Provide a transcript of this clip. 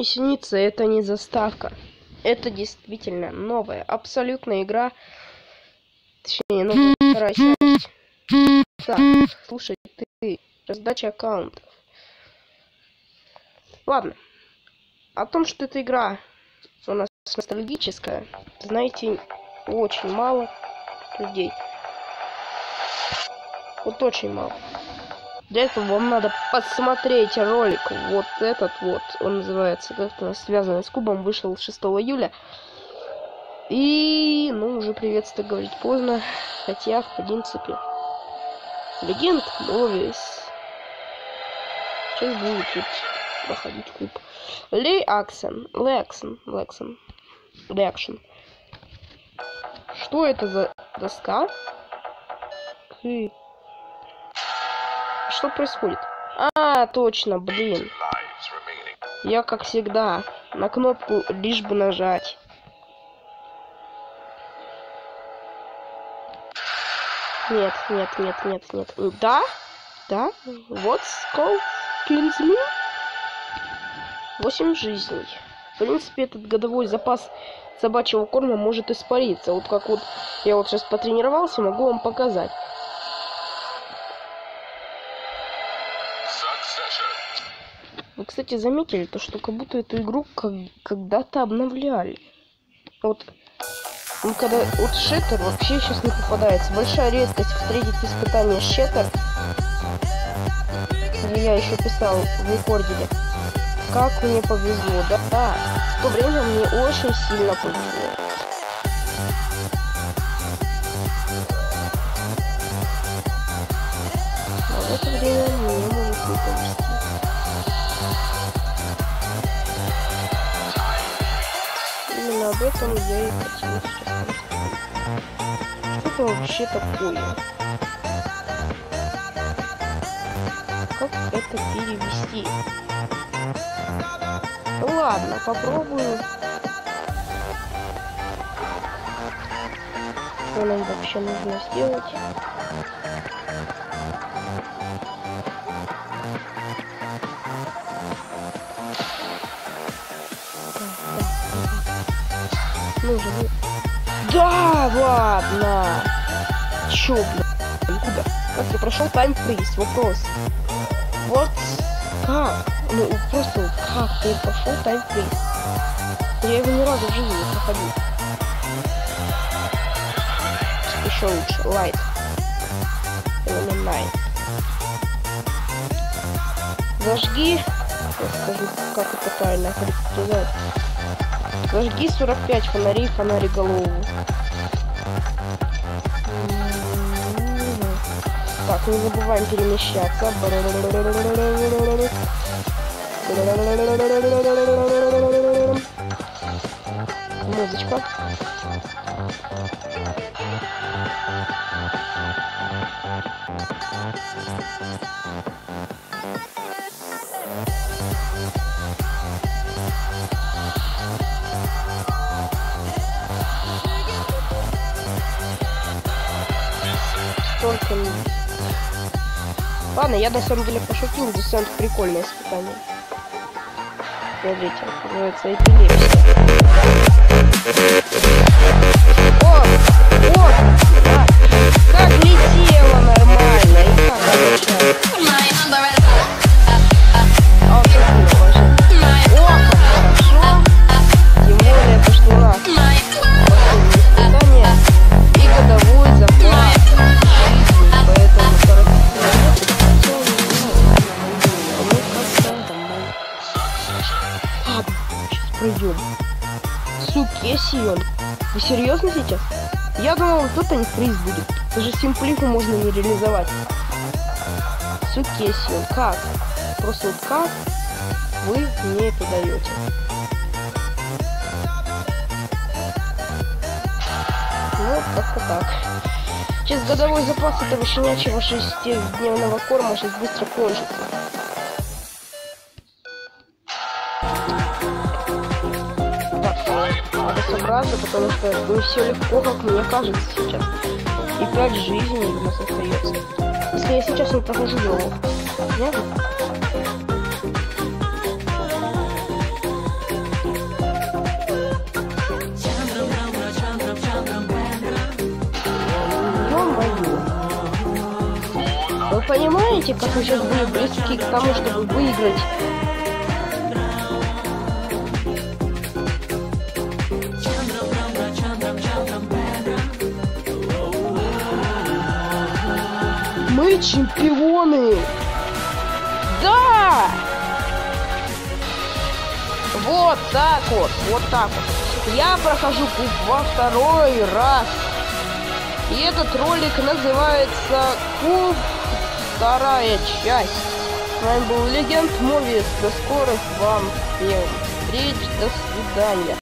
не снится, это не заставка. Это действительно новая, абсолютная игра. Точнее, новая вторая часть. Так, слушай, ты, раздача аккаунтов. Ладно. О том, что эта игра у нас ностальгическая, знаете, очень мало людей. Вот очень мало. Для этого вам надо посмотреть ролик. Вот этот вот. Он называется как-то связанный с кубом. Вышел 6 июля. И, ну, уже приветствие говорить поздно. Хотя, в принципе, Легенд Мовис. Сейчас будет тут проходить куб. Ли Аксен. Лексон. Лексон. Реакшн. Что это за доска? Хы. Что происходит? А, точно, блин. Я, как всегда, на кнопку лишь бы нажать. Нет, нет, нет, нет, нет. Да? Да? Вот kills me? 8 жизней. В принципе, этот годовой запас собачьего корма может испариться. Вот как вот я вот сейчас потренировался, могу вам показать. Вы, кстати, заметили то, что как будто эту игру когда-то обновляли. Вот, ну, когда вот шеттер вообще сейчас не попадается. Большая редкость встретить испытание шеттер. Где я еще писал в рекордере. Как мне повезло, да? Да, в то время мне очень сильно повезло. А в это время об этом я и хотел рассказать. Что это вообще такое? Как это перевести? Ладно, попробую. Что нам вообще нужно сделать? Ну же, ну. Да, ладно. Чё, блин, куда? Как я прошел тайм-фриз? Вопрос. Вот как? Ну, просто как ты прошел тайм-фриз? Я его ни разу в жизни не проходил. Еще лучше. Лайт. Element 9. Зажги. Я скажу, как это правильно характеризовать. Зажги 45 фонарей, фонари голову. Так, не забываем перемещаться. Музычка. Не- Ладно, я на самом деле пошутил, десант прикольное испытание. Смотрите, называется эпилепсия. О! О! Сейчас пройдем. Сукесион. Вы серьезно сейчас? Я думал, тут антифриз будет. Даже симплифу можно не реализовать. Сукесион. Как? Просто вот как вы мне это даете? Ну, как-то так. Сейчас годовой запас этого щенячьего шестидневного корма сейчас быстро кончится. Собраться, потому что не все легко, как мне кажется сейчас. И пять жизней у нас остается. Если я сейчас не прохожу. Понятно? Ё-моё. Вы понимаете, как мы сейчас были близки к тому, чтобы выиграть? Мы чемпионы! Да! Вот так вот, вот так вот. Я прохожу куб во второй раз. И этот ролик называется Куб вторая часть. С вами был Легенд Мувис. До скорых вам встреч. До свидания.